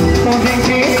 Um gentil